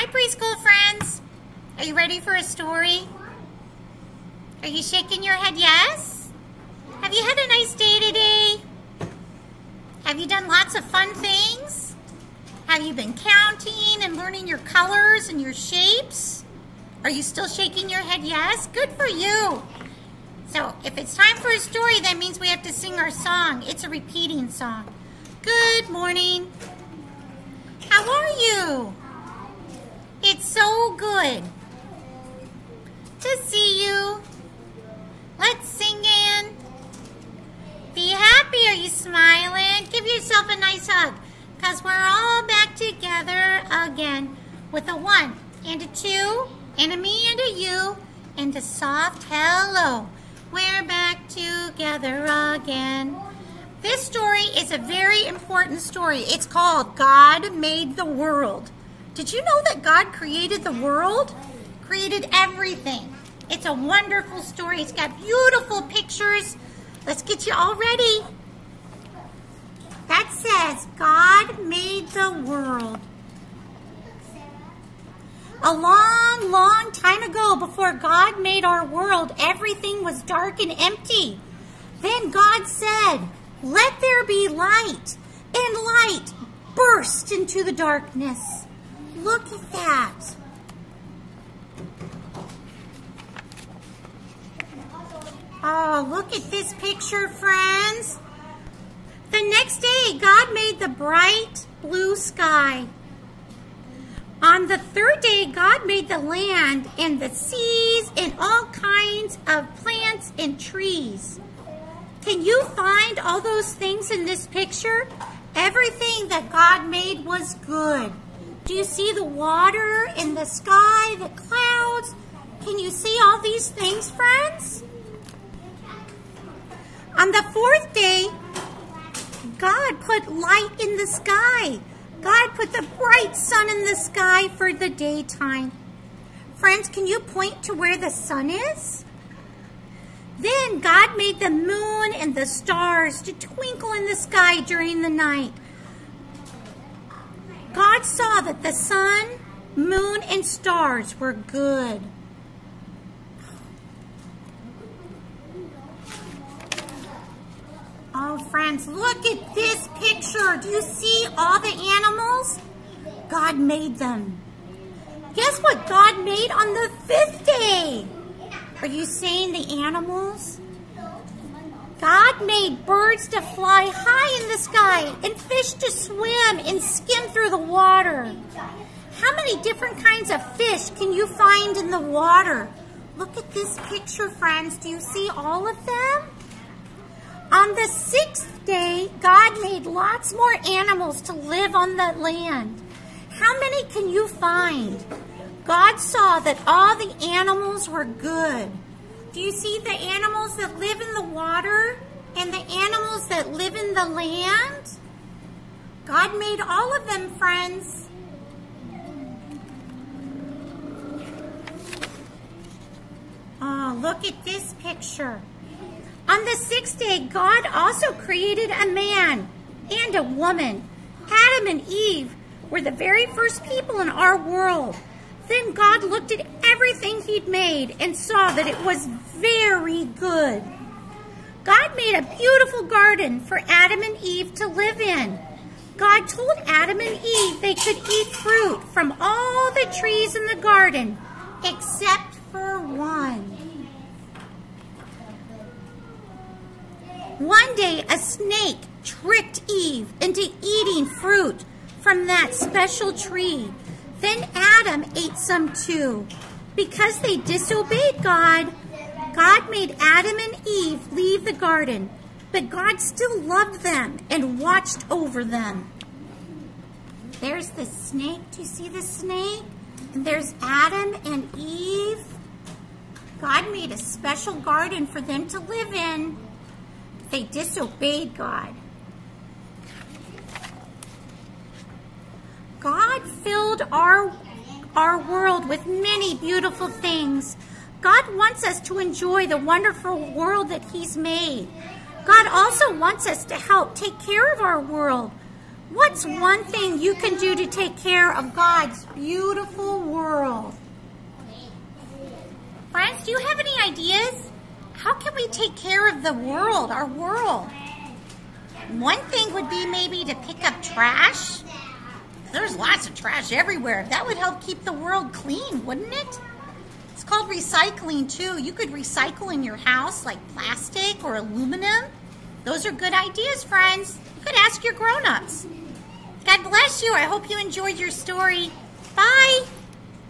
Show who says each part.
Speaker 1: Hi, preschool friends. Are you ready for a story? Are you shaking your head yes? Have you had a nice day today? Have you done lots of fun things? Have you been counting and learning your colors and your shapes? Are you still shaking your head yes? Good for you. So if it's time for a story, that means we have to sing our song. It's a repeating song. Good morning. How are you? It's so good to see you. Let's sing in. Be happy. Are you smiling? Give yourself a nice hug because we're all back together again with a one and a two and a me and a you and a soft hello. We're back together again. This story is a very important story. It's called God Made the World. Did you know that God created the world? Created everything. It's a wonderful story. It's got beautiful pictures. Let's get you all ready. That says God made the world. A long, long time ago, before God made our world, everything was dark and empty. Then God said, Let there be light. And light burst into the darkness. Look at that. Oh, look at this picture, friends. The next day, God made the bright blue sky. On the third day, God made the land and the seas and all kinds of plants and trees. Can you find all those things in this picture? Everything that God made was good. Do you see the water in the sky, the clouds? Can you see all these things, friends? On the fourth day, God put light in the sky. God put the bright sun in the sky for the daytime. Friends, can you point to where the sun is? Then God made the moon and the stars to twinkle in the sky during the night. God saw that the sun, moon, and stars were good. Oh, friends, look at this picture. Do you see all the animals? God made them. Guess what God made on the fifth day? Are you saying the animals? God made birds to fly high in the sky and fish to swim and skim through the water. How many different kinds of fish can you find in the water? Look at this picture, friends. Do you see all of them? On the sixth day, God made lots more animals to live on the land. How many can you find? God saw that all the animals were good. Do you see the animals that live in the water and the animals that live in the land? God made all of them, friends. Oh, look at this picture. On the sixth day, God also created a man and a woman. Adam and Eve were the very first people in our world. Then God looked at he'd made and saw that it was very good. God made a beautiful garden for Adam and Eve to live in. God told Adam and Eve they could eat fruit from all the trees in the garden except for one. One day a snake tricked Eve into eating fruit from that special tree. Then Adam ate some too. Because they disobeyed God, God made Adam and Eve leave the garden, but God still loved them and watched over them. There's the snake. Do you see the snake? And there's Adam and Eve. God made a special garden for them to live in. They disobeyed God. God filled our, our world with many beautiful things. God wants us to enjoy the wonderful world that He's made. God also wants us to help take care of our world. What's one thing you can do to take care of God's beautiful world? Friends, do you have any ideas? How can we take care of the world, our world? One thing would be maybe to pick up trash. There's lots of trash everywhere. That would help keep the world clean, wouldn't it? It's called recycling too. You could recycle in your house like plastic or aluminum. Those are good ideas, friends. You could ask your grown-ups. God bless you. I hope you enjoyed your story. Bye.